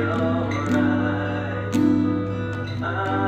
your eyes.